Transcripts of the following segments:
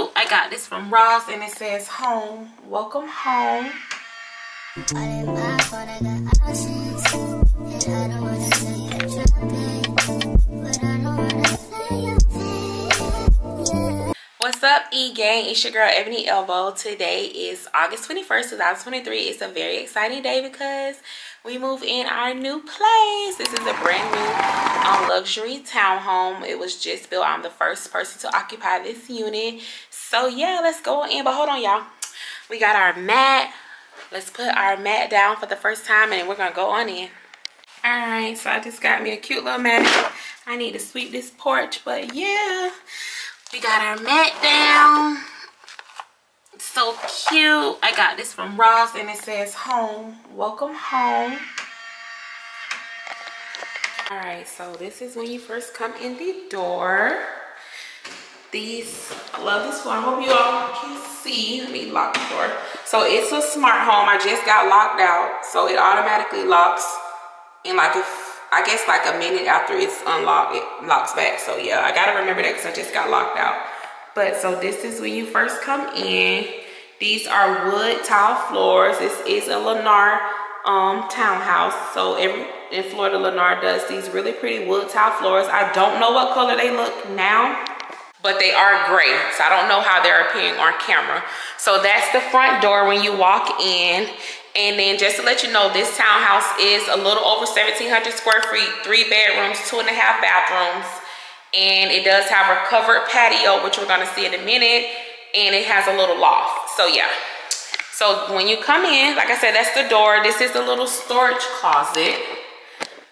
cute. I got this from Ross and it says home. Welcome home. What's up, E-Gang? It's your girl, Eboni Ebo. Today is August 21st, 2023. It's a very exciting day because we move in our new place. This is a brand new um, luxury townhome. It was just built. I'm the first person to occupy this unit. So yeah, let's go in. But hold on, y'all. We got our mat. Let's put our mat down for the first time and we're gonna go on in. All right, so I just got me a cute little mat. I need to sweep this porch, but yeah. We got our mat down so cute. I got this from ross and it says home. Welcome home. All right so this is when you first come in the door. These i love this one. I hope you all can see. Let me lock the door. So it's a smart home. I just got locked out. So it automatically locks in like if i guess like a minute after it's unlocked it locks back. So yeah i gotta remember that because i just got locked out. But so this is when you first come in. These are wood tile floors. This is a Lennar um, townhouse. So every in Florida, Lennar does these really pretty wood tile floors. I don't know what color they look now, but they are gray. So I don't know how they're appearing on camera. So that's the front door when you walk in. And then just to let you know, this townhouse is a little over 1,700 square feet, three bedrooms, two and a half bathrooms and it does have a covered patio which we're to see in a minute and it has a little loft. So yeah. So when you come in like i said that's the door. This is the little storage closet.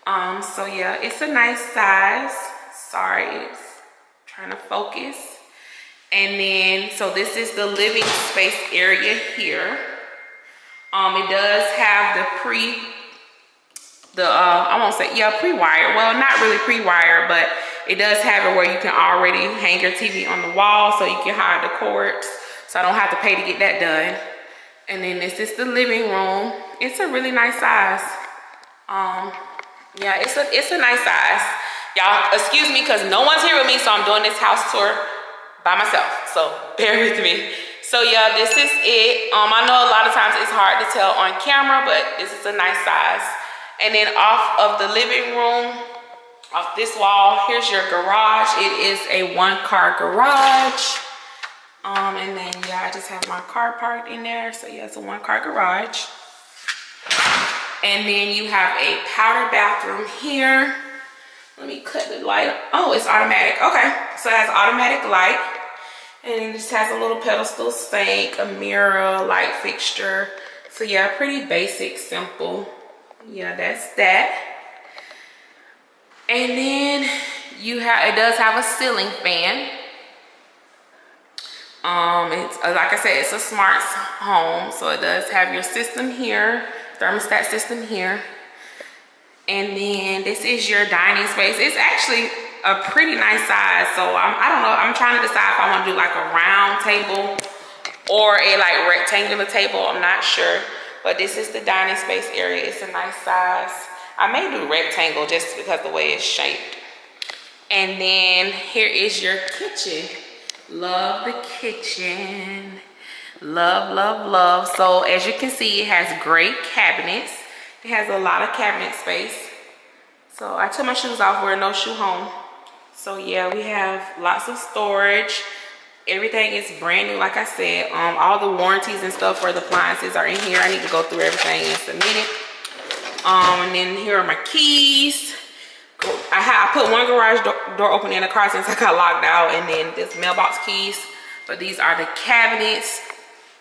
Um so yeah it's a nice size. Sorry it's trying to focus. And then so this is the living space area here. Um it does have the pre the uh i won't say yeah pre-wired well not really pre-wired but it does have it where you can already hang your TV on the wall so you can hide the cords. So I don't have to pay to get that done. And then this is the living room. It's a really nice size. Um, yeah, it's a, it's a nice size. Y'all, excuse me, because no one's here with me, so I'm doing this house tour by myself. So bear with me. So yeah, this is it. Um, I know a lot of times it's hard to tell on camera, but this is a nice size. And then off of the living room, off this wall here's your garage. It is a one car garage. Um and then yeah i just have my car parked in there. So yeah it's a one car garage. And then you have a powder bathroom here. Let me cut the light. Oh it's automatic. Okay. So it has automatic light. And it just has a little pedestal sink a mirror light fixture. So yeah pretty basic simple. Yeah that's that and then you have, it does have a ceiling fan. Um, it's uh, like I said, it's a smart home, so it does have your system here, thermostat system here. And then this is your dining space. It's actually a pretty nice size. So I'm, I don't know, I'm trying to decide if I want to do like a round table or a like rectangular table. I'm not sure. But this is the dining space area. It's a nice size. I may do rectangle just because the way it's shaped. And then here is your kitchen. Love the kitchen. Love, love, love. So as you can see, it has great cabinets. It has a lot of cabinet space. So I took my shoes off, we're no shoe home. So yeah, we have lots of storage. Everything is brand new, like I said. Um, all the warranties and stuff for the appliances are in here. I need to go through everything in a minute. Um, and then here are my keys. I, I put one garage door, door open in the car since I got locked out and then this mailbox keys. But these are the cabinets.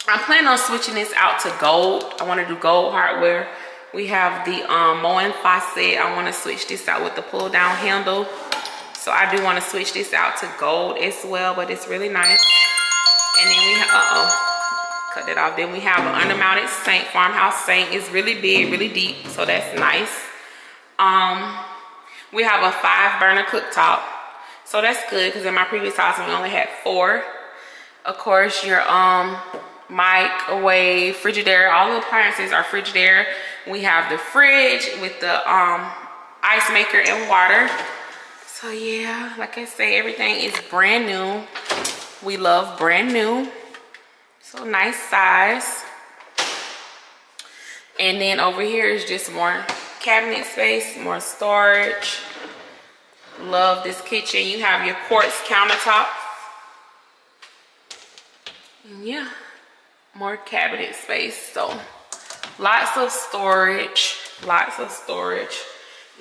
I'm planning on switching this out to gold. I want to do gold hardware. We have the um, Moen faucet. I want to switch this out with the pull down handle. So I do want to switch this out to gold as well, but it's really nice. And then we have, uh-oh cut that off. Then we have an undermounted sink, farmhouse sink. It's really big, really deep, so that's nice. Um, we have a five burner cooktop. So that's good because in my previous house we only had four. Of course, your um microwave, Frigidaire, all the appliances are Frigidaire. We have the fridge with the um ice maker and water. So yeah, like I say, everything is brand new. we love brand new. So nice size. And then over here is just more cabinet space, more storage. Love this kitchen. You have your quartz countertop. Yeah, more cabinet space. So lots of storage, lots of storage.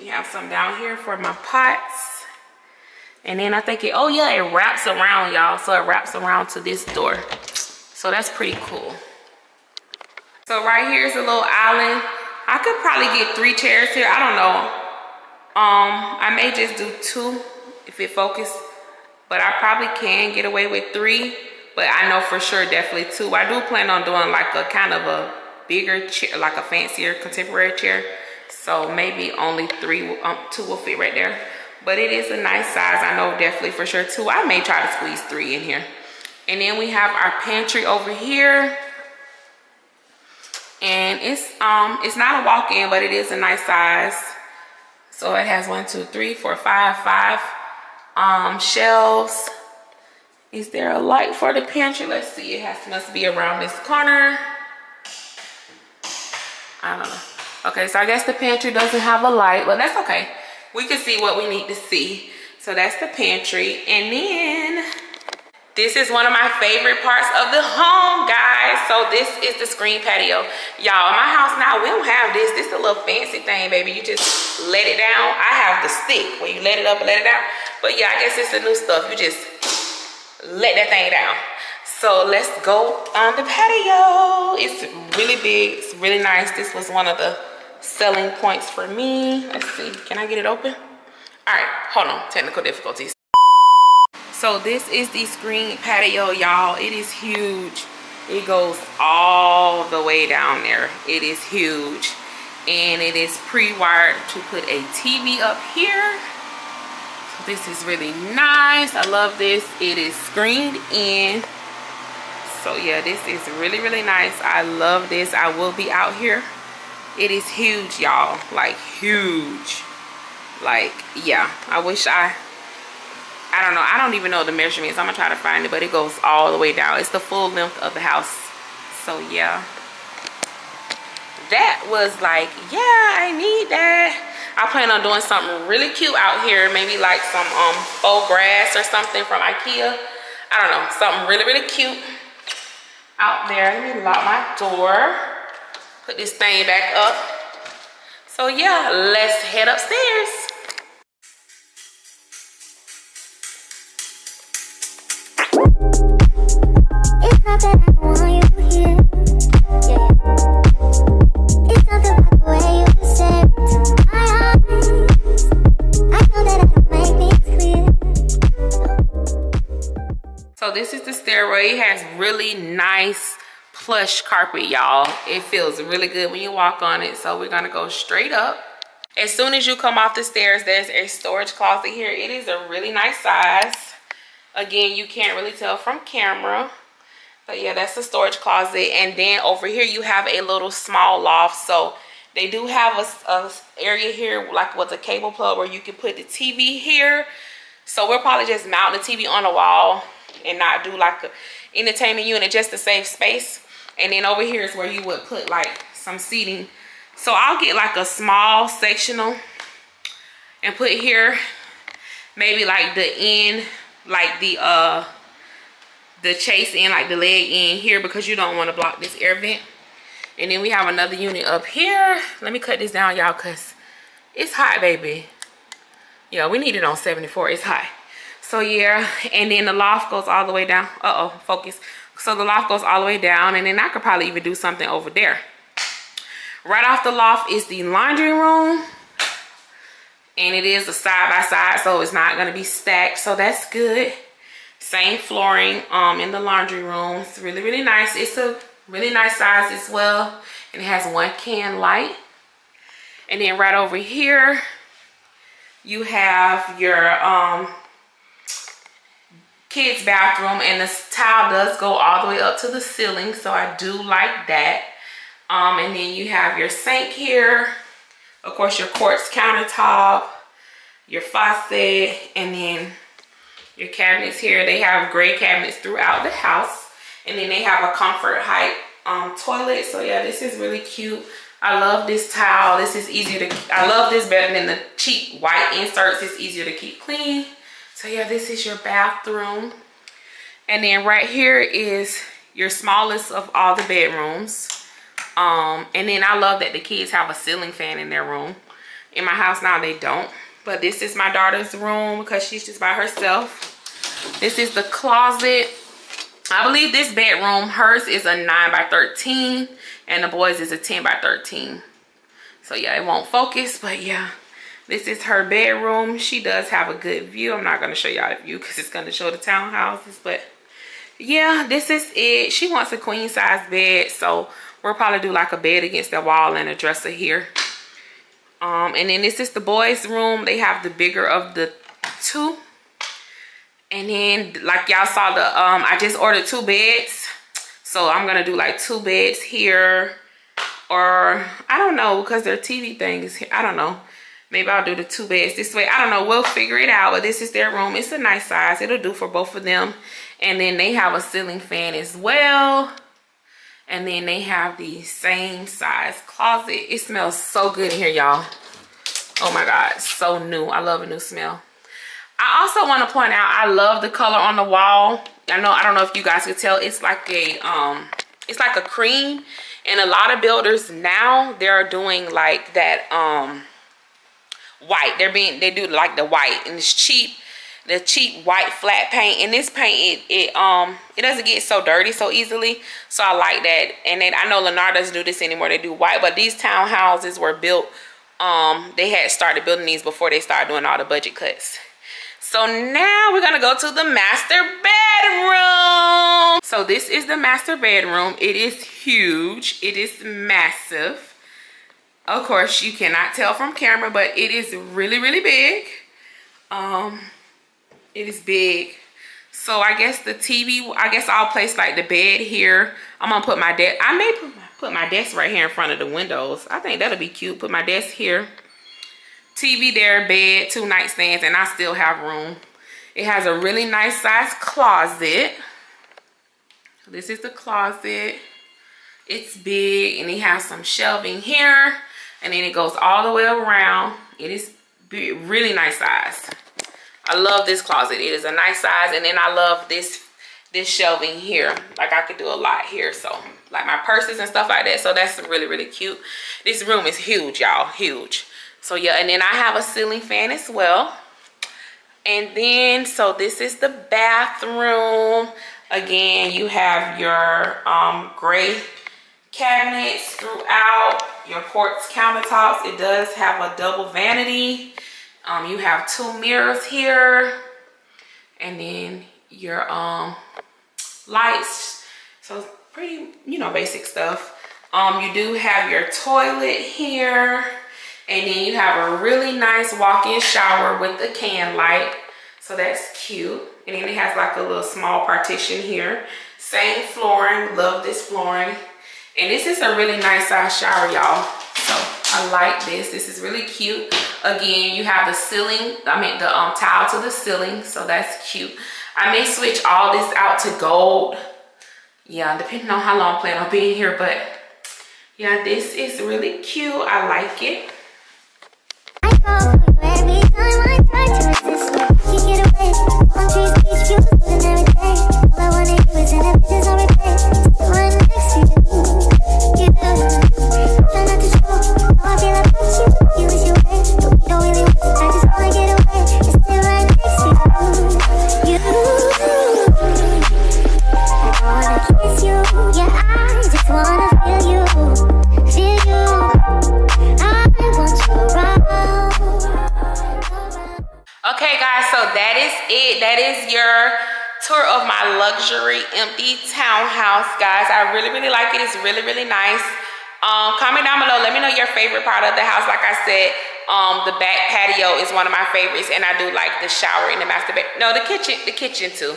You have some down here for my pots. And then I think it, oh yeah, it wraps around y'all. So it wraps around to this door. So that's pretty cool. So right here is a little island. I could probably get three chairs here. I don't know. Um, I may just do two if it focus, but I probably can get away with three. But I know for sure definitely two. I do plan on doing like a kind of a bigger chair, like a fancier contemporary chair. So maybe only three, um, two will fit right there. But it is a nice size. I know definitely for sure two. I may try to squeeze three in here. And then we have our pantry over here. And it's um it's not a walk-in, but it is a nice size. So it has one, two, three, four, five, five um, shelves. Is there a light for the pantry? Let's see. It has must be around this corner. I don't know. Okay, so I guess the pantry doesn't have a light, but that's okay. We can see what we need to see. So that's the pantry. And then this is one of my favorite parts of the home, guys. So this is the screen patio. Y'all, my house now, we don't have this. This is a little fancy thing, baby. You just let it down. I have the stick where you let it up and let it down. But yeah, I guess it's the new stuff. You just let that thing down. So let's go on the patio. It's really big. It's really nice. This was one of the selling points for me. Let's see. Can I get it open? All right, hold on. Technical difficulties. So this is the screen patio, y'all. It is huge. It goes all the way down there. It is huge. And it is pre-wired to put a TV up here. So this is really nice. I love this. It is screened in. So yeah, this is really, really nice. I love this. I will be out here. It is huge, y'all. Like huge. Like, yeah. I wish I I don't know. I don't even know the measurements. I'm going to try to find it, but it goes all the way down. It's the full length of the house. So, yeah. That was like, yeah, I need that. I plan on doing something really cute out here. Maybe like some um, faux grass or something from Ikea. I don't know. Something really, really cute out there. Let me lock my door. Put this thing back up. So, yeah, let's head upstairs. So this is the stairway. It has really nice plush carpet, y'all. It feels really good when you walk on it. So we're gonna go straight up. As soon as you come off the stairs, there's a storage closet here. It is a really nice size. Again, you can't really tell from camera. But yeah, that's the storage closet. And then over here, you have a little small loft. So they do have a, a area here, like with a cable plug where you can put the TV here. So we'll probably just mount the TV on the wall and not do like a entertainment unit just to save space. And then over here is where you would put like some seating. So I'll get like a small sectional and put here maybe like the end, like the uh the chase in, like the leg in here because you don't want to block this air vent. And then we have another unit up here. Let me cut this down, y'all, because it's hot, baby. Yeah, we need it on 74. It's hot. So, yeah. And then the loft goes all the way down. Uh-oh, focus. So, the loft goes all the way down. And then I could probably even do something over there. Right off the loft is the laundry room. And it is a side-by-side, -side, so it's not going to be stacked. So, that's good. Same flooring um, in the laundry room. It's really, really nice. It's a really nice size as well. And it has one can light. And then right over here, you have your um, kids bathroom and the tile does go all the way up to the ceiling. So I do like that. Um, and then you have your sink here. Of course, your quartz countertop, your faucet, and then your cabinets here. They have gray cabinets throughout the house. And then they have a comfort height um, toilet. So yeah, this is really cute. I love this towel. This is easier to, I love this better than the cheap white inserts. It's easier to keep clean. So yeah, this is your bathroom. And then right here is your smallest of all the bedrooms. Um, and then I love that the kids have a ceiling fan in their room. In my house now, they don't. But this is my daughter's room because she's just by herself. This is the closet. I believe this bedroom, hers is a 9 by 13 and the boys is a 10 by 13. So yeah, it won't focus, but yeah. This is her bedroom. She does have a good view. I'm not going to show y'all the view because it's going to show the townhouses, but yeah, this is it. She wants a queen size bed, so we'll probably do like a bed against the wall and a dresser here. Um, and then this is the boys' room. They have the bigger of the two. And then like y'all saw the um I just ordered two beds. So I'm gonna do like two beds here. Or I don't know because their TV thing is here. I don't know. Maybe I'll do the two beds this way. I don't know. We'll figure it out. But this is their room. It's a nice size. It'll do for both of them. And then they have a ceiling fan as well. And then they have the same size closet. It smells so good in here, y'all. Oh my God, so new. I love a new smell. I also want to point out, I love the color on the wall. I know, I don't know if you guys could tell, it's like a, um, it's like a cream. And a lot of builders now, they're doing like that, um, white. They're being, they do like the white and it's cheap the cheap white flat paint and this paint it, it um it doesn't get so dirty so easily so i like that. And then i know lennar doesn't do this anymore they do white but these townhouses were built um they had started building these before they started doing all the budget cuts. So now we're gonna go to the master bedroom. So this is the master bedroom. It is huge. It is massive. Of course you cannot tell from camera but it is really really big. Um it is big. So I guess the TV, I guess I'll place like the bed here. I'm gonna put my desk, I may put, put my desk right here in front of the windows. I think that'll be cute. Put my desk here. TV there, bed, two nightstands, and I still have room. It has a really nice size closet. This is the closet. It's big and it has some shelving here. And then it goes all the way around. It is really nice size. I love this closet. It is a nice size. And then I love this this shelving here. Like I could do a lot here. So like my purses and stuff like that. So that's really, really cute. This room is huge, y'all. Huge. So yeah, and then I have a ceiling fan as well. And then, so this is the bathroom. Again, you have your um, gray cabinets throughout, your quartz countertops. It does have a double vanity. Um, you have two mirrors here and then your um, lights. So pretty, you know, basic stuff. Um, you do have your toilet here and then you have a really nice walk-in shower with the can light. So that's cute. And then it has like a little small partition here. Same flooring, love this flooring. And this is a really nice size shower, y'all. So I like this. This is really cute. Again, you have the ceiling, I mean the um, tile to the ceiling, so that's cute. I may switch all this out to gold. Yeah, depending on how long I plan on being here, but yeah, this is really cute. I like it. Luxury empty townhouse guys. I really really like it. It's really really nice. Um comment down below. Let me know your favorite part of the house. Like i said um the back patio is one of my favorites and i do like the shower in the master bed. No the kitchen the kitchen too.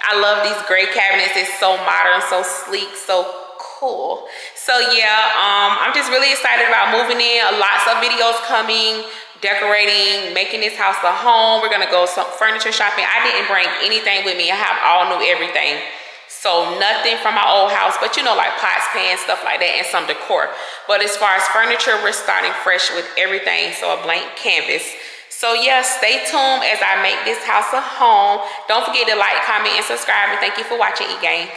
I love these gray cabinets. It's so modern so sleek so cool. So yeah um i'm just really excited about moving in. Lots of videos coming decorating, making this house a home. We're gonna go some furniture shopping. I didn't bring anything with me. I have all new everything. So nothing from my old house, but you know, like pots, pans, stuff like that, and some decor. But as far as furniture, we're starting fresh with everything. So a blank canvas. So yeah, stay tuned as I make this house a home. Don't forget to like, comment, and subscribe. And thank you for watching E-Gang.